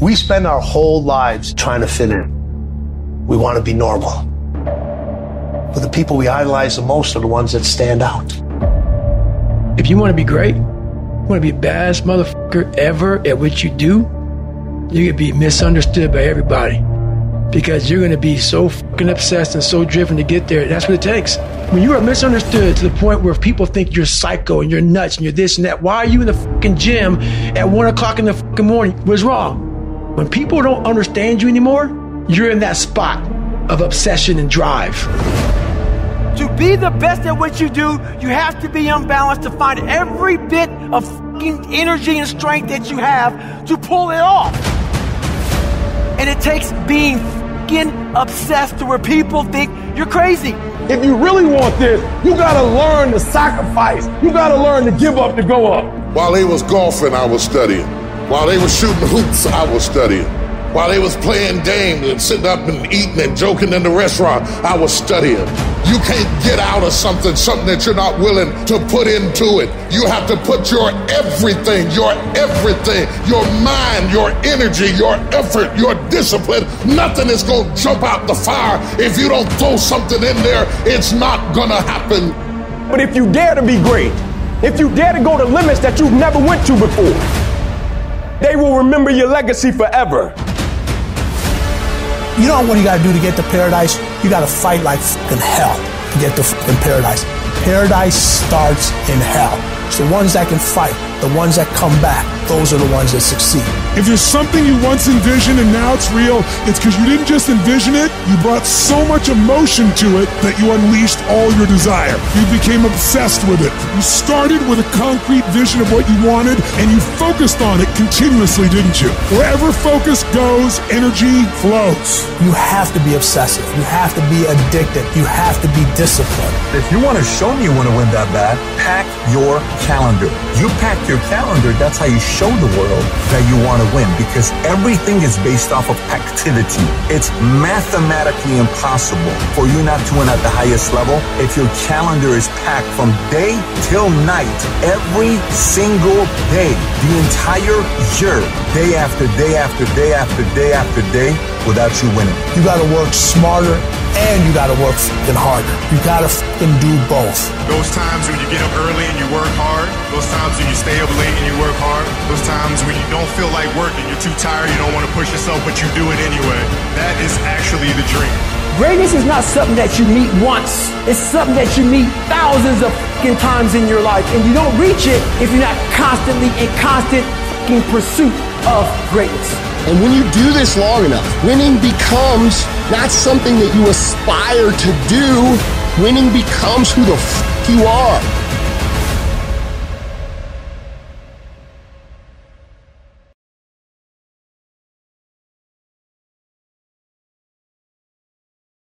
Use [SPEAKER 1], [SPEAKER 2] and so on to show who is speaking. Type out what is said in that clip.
[SPEAKER 1] We spend our whole lives trying to fit in. We want to be normal. But the people we idolize the most are the ones that stand out.
[SPEAKER 2] If you want to be great, you want to be the baddest motherfucker ever at what you do, you could be misunderstood by everybody because you're going to be so fucking obsessed and so driven to get there. That's what it takes. When you are misunderstood to the point where people think you're psycho and you're nuts and you're this and that, why are you in the fucking gym at one o'clock in the fucking morning? What's wrong? When people don't understand you anymore, you're in that spot of obsession and drive.
[SPEAKER 3] To be the best at what you do, you have to be unbalanced to find every bit of fucking energy and strength that you have to pull it off. And it takes being fucking obsessed to where people think you're crazy.
[SPEAKER 4] If you really want this, you gotta learn to sacrifice. You gotta learn to give up to go up.
[SPEAKER 5] While he was golfing, I was studying. While they were shooting hoops, I was studying. While they was playing games and sitting up and eating and joking in the restaurant, I was studying. You can't get out of something, something that you're not willing to put into it. You have to put your everything, your everything, your mind, your energy, your effort, your discipline. Nothing is going to jump out the fire. If you don't throw something in there, it's not going to happen.
[SPEAKER 4] But if you dare to be great, if you dare to go to limits that you've never went to before, they will remember your legacy forever.
[SPEAKER 1] You know what you gotta do to get to paradise? You gotta fight like fucking hell to get to paradise. Paradise starts in hell. It's the ones that can fight, the ones that come back, those are the ones that succeed.
[SPEAKER 6] If there's something you once envisioned and now it's real, it's because you didn't just envision it, you brought so much emotion to it that you unleashed all your desire. You became obsessed with it. You started with a concrete vision of what you wanted and you focused on it continuously, didn't you? Wherever focus goes, energy flows.
[SPEAKER 1] You have to be obsessive. You have to be addicted. You have to be disciplined.
[SPEAKER 7] If you want to show me you want to win that bad, pack your calendar. You pack your calendar, that's how you show the world that you want to win because everything is based off of activity. It's mathematically impossible for you not to win at the highest level if your calendar is packed from day till night, every single day, the entire year, day after day after day after day after day without you winning.
[SPEAKER 1] You gotta work smarter and you gotta work fucking harder. You gotta fucking do both.
[SPEAKER 8] Those times when you get up early and you work hard, those times when you stay up late and you work hard, those times when you don't feel like working, you're too tired, you don't want to push yourself, but you do it anyway. That is actually the dream.
[SPEAKER 3] Greatness is not something that you meet once. It's something that you meet thousands of fucking times in your life. And you don't reach it if you're not constantly in constant fucking pursuit of greatness.
[SPEAKER 9] And when you do this long enough, winning becomes not something that you aspire to do. Winning becomes who the f- you are.